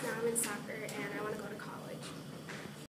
now I'm in soccer and